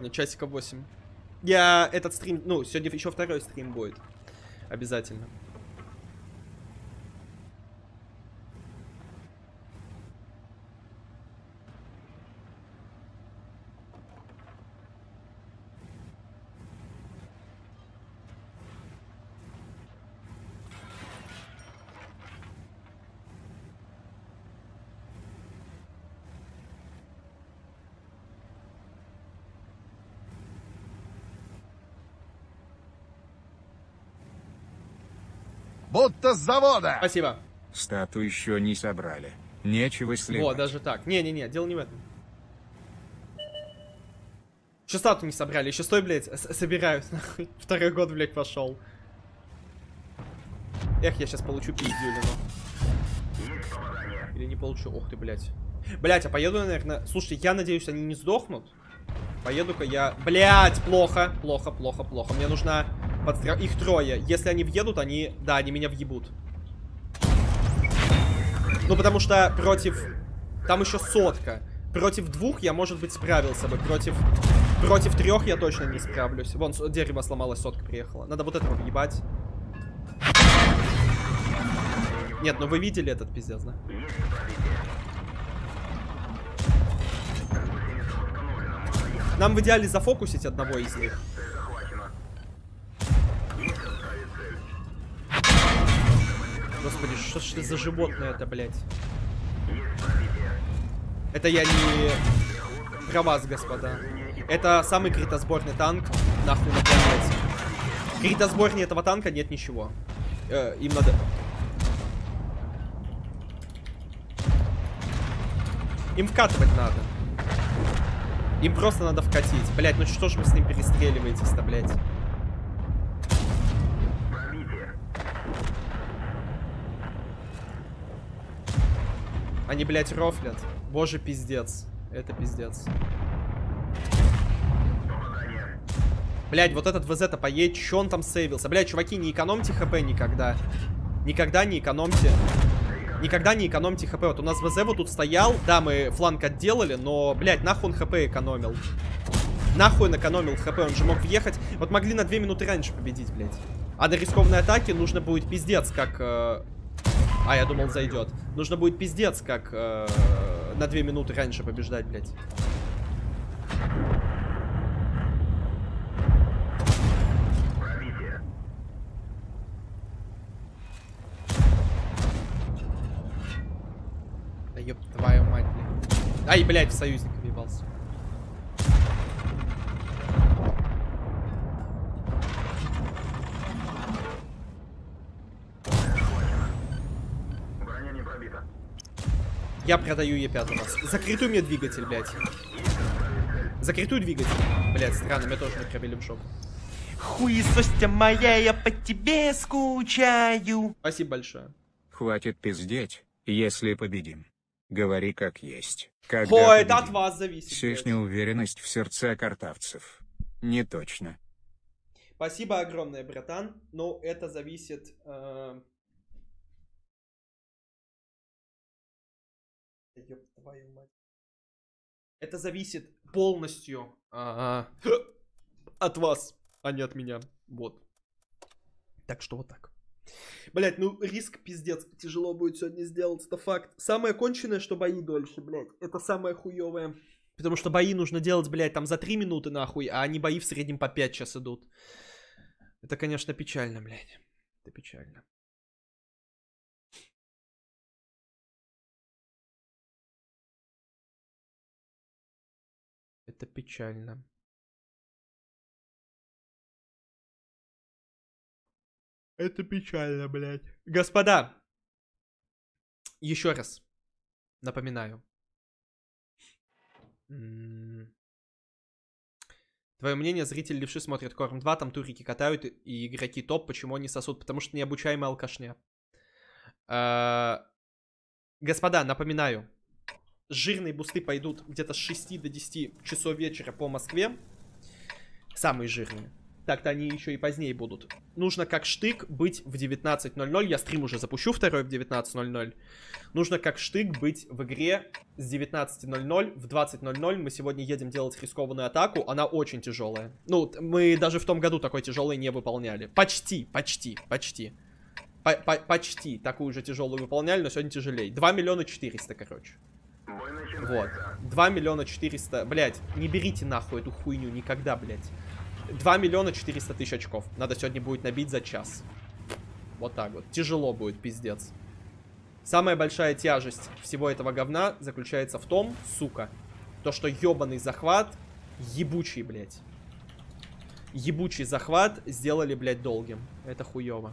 На часика 8. Я этот стрим, ну, сегодня еще второй стрим будет. Обязательно. Будто с завода. Спасибо. Стату еще не собрали. Нечего сливать. Вот, даже так. Не-не-не, дело не в этом. Еще стату не собрали, еще стой, блядь, с- собираюсь, нахуй. Второй год, блядь, пошел. Эх, я сейчас получу пиздюлину. Или не получу, ох ты, блядь. Блядь, а поеду, наверное... Слушайте, я надеюсь, они не сдохнут. Поеду-ка я... Блядь, плохо, плохо, плохо, плохо. Мне нужна подстра... Их трое. Если они въедут, они... Да, они меня въебут. Ну, потому что против... Там еще сотка. Против двух я, может быть, справился бы. Против... Против трех я точно не справлюсь. Вон, дерево сломалось, сотка приехала. Надо вот этого въебать. Нет, ну вы видели этот пиздец, да? Нам в идеале зафокусить одного из них. Господи, что ж ты за животное это, блядь? Это я не про вас, господа. Это самый критосборный танк, нахуй на планете. Критосборнее этого танка нет ничего. Э, им надо... Им вкатывать надо. Им просто надо вкатить. Блять, ну что ж вы с ним перестреливаетесь-то, блять? Они, блядь, рофлят. Боже, пиздец. Это пиздец. Блядь, вот этот ВЗ-то поедет, чё он там сейвился? Блядь, чуваки, не экономьте хп никогда. Никогда не экономьте. Никогда не экономьте хп. Вот у нас ВЗ вот тут стоял. Да, мы фланг отделали, но, блядь, нахуй он хп экономил. Нахуй он экономил хп, он же мог въехать. Вот могли на 2 минуты раньше победить, блядь. А на рискованной атаке нужно будет пиздец, как... э, А, я думал, зайдет. Нужно будет пиздец, как э, на 2 минуты раньше побеждать, блядь. Да ёб твою мать, блядь. Ай, блядь, в союзника Я продаю Е5 у вас. Закрытый мне двигатель, блядь. Закрытую двигатель. Блядь, странно, меня тоже не пробили в жопу. Хуесостя моя, я по тебе скучаю. Спасибо большое. Хватит пиздеть, если победим. Говори как есть. Когда О, это от победим? вас зависит. Блядь. неуверенность в сердце картавцев. Не точно. Спасибо огромное, братан. Но это зависит... э, ёб твою мать. Это зависит полностью а, от вас, а не от меня. Вот. Так что вот так. Блять, ну риск пиздец тяжело будет сегодня сделать, это факт. Самое конченое, что бои дольше, блять. Это самое хуевое. Потому что бои нужно делать, блядь, там за 3 минуты нахуй, а они бои в среднем по 5 час идут. Это, конечно, печально, блядь. Это печально. Это печально. Это печально, блядь. Господа, еще раз напоминаю. Твое мнение, зрители левши смотрят Корм 2, там турики катают и- и игроки топ, почему они сосут? Потому что необучаемая алкашня. А, Господа, напоминаю, жирные бусты пойдут где-то с 6 до 10 часов вечера по Москве. Самые жирные. Так-то они еще и позднее будут. Нужно как штык быть в 19.00. Я стрим уже запущу второй в 19.00. Нужно как штык быть в игре с 19.00 в 20.00. Мы сегодня едем делать рискованную атаку. Она очень тяжелая. Ну, мы даже в том году такой тяжелой не выполняли. Почти, почти, почти. По- по- почти такую же тяжелую выполняли, но сегодня тяжелее. 2 миллиона 400, короче. Вот. 2 миллиона 400. Блять, не берите нахуй эту хуйню никогда, блять. 2 миллиона 400 тысяч очков. Надо сегодня будет набить за час. Вот так вот. Тяжело будет, пиздец. Самая большая тяжесть всего этого говна заключается в том, сука, то, что ебаный захват, ебучий, блядь. Ебучий захват сделали, блядь, долгим. Это хуево.